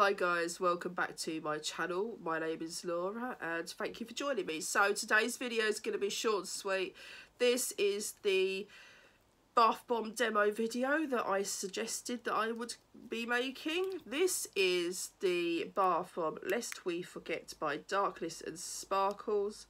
Hi guys, welcome back to my channel. My name is Laura and thank you for joining me. So today's video is going to be short and sweet. This is the bath bomb demo video that I suggested that I would be making. This is the bath bomb Lest We Forget by Darkness and Sparkles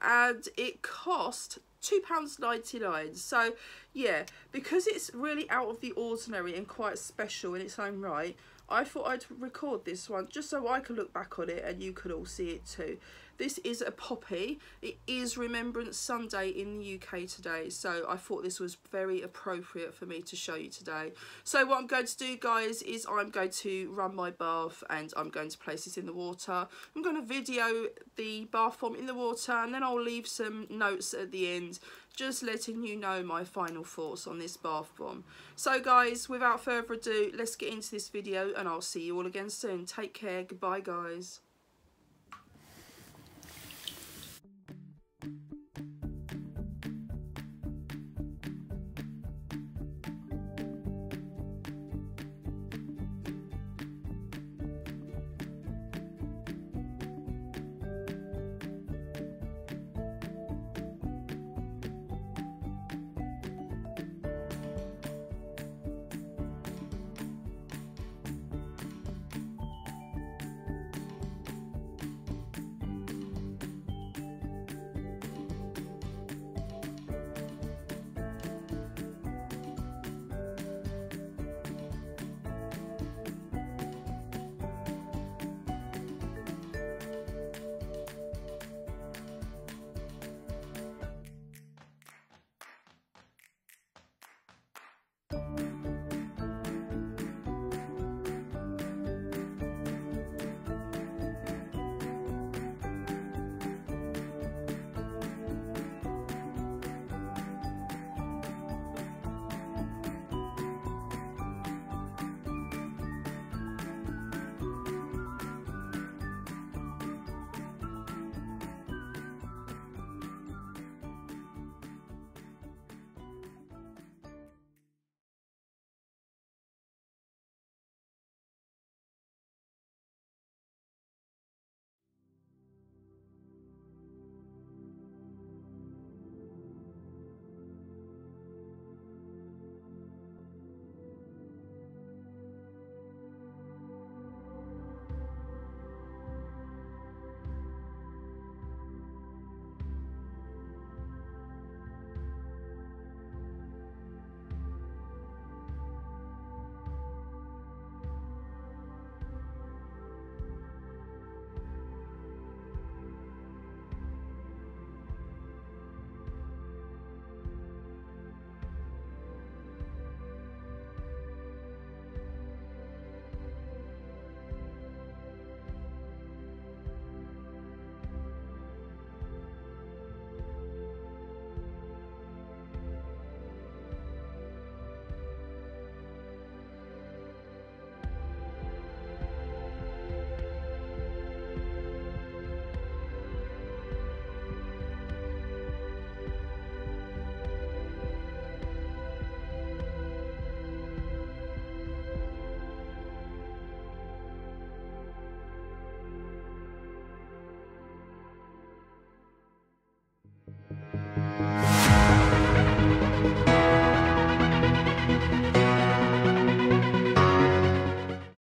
and it cost £2.99 so yeah because it's really out of the ordinary and quite special in its own right I thought I'd record this one just so I could look back on it and you could all see it too. This is a poppy. It is Remembrance Sunday in the UK today, so I thought this was very appropriate for me to show you today. So what I'm going to do, guys, is I'm going to run my bath and I'm going to place this in the water. I'm going to video the bath bomb in the water and then I'll leave some notes at the end just letting you know my final thoughts on this bath bomb. So guys, without further ado, let's get into this video and I'll see you all again soon. Take care. Goodbye, guys.